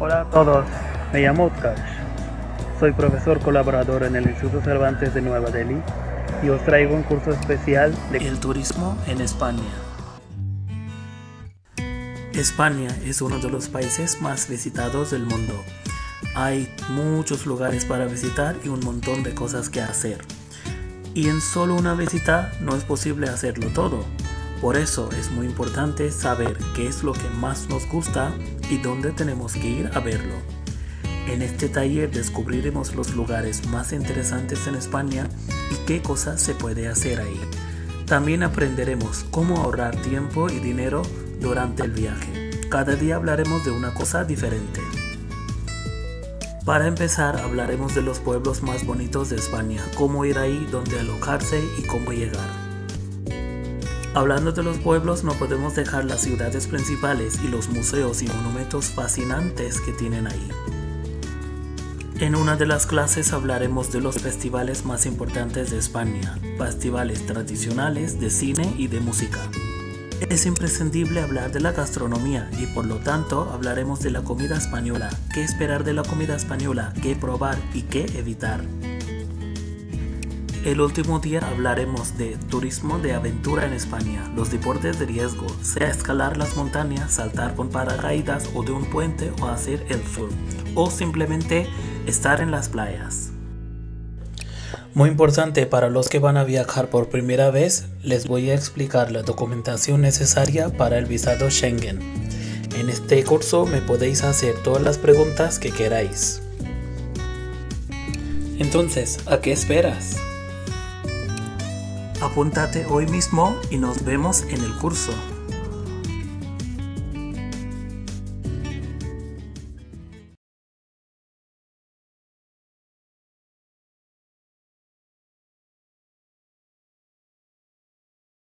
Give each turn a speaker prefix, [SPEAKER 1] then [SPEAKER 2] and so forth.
[SPEAKER 1] Hola a todos, me llamo Utkarsh. Soy profesor colaborador en el Instituto Cervantes de Nueva Delhi y os traigo un curso especial de
[SPEAKER 2] El turismo en España. España es uno de los países más visitados del mundo. Hay muchos lugares para visitar y un montón de cosas que hacer. Y en solo una visita no es posible hacerlo todo. Por eso es muy importante saber qué es lo que más nos gusta y dónde tenemos que ir a verlo. En este taller descubriremos los lugares más interesantes en España y qué cosas se puede hacer ahí. También aprenderemos cómo ahorrar tiempo y dinero durante el viaje. Cada día hablaremos de una cosa diferente. Para empezar hablaremos de los pueblos más bonitos de España, cómo ir ahí, dónde alojarse y cómo llegar. Hablando de los pueblos no podemos dejar las ciudades principales y los museos y monumentos fascinantes que tienen ahí. En una de las clases hablaremos de los festivales más importantes de España, festivales tradicionales de cine y de música. Es imprescindible hablar de la gastronomía y por lo tanto hablaremos de la comida española, qué esperar de la comida española, qué probar y qué evitar. El último día hablaremos de turismo de aventura en España, los deportes de riesgo, sea escalar las montañas, saltar con paracaídas o de un puente o hacer el surf, o simplemente estar en las playas. Muy importante para los que van a viajar por primera vez, les voy a explicar la documentación necesaria para el visado Schengen. En este curso me podéis hacer todas las preguntas que queráis. Entonces, ¿a qué esperas? Apúntate hoy mismo y nos vemos en el curso.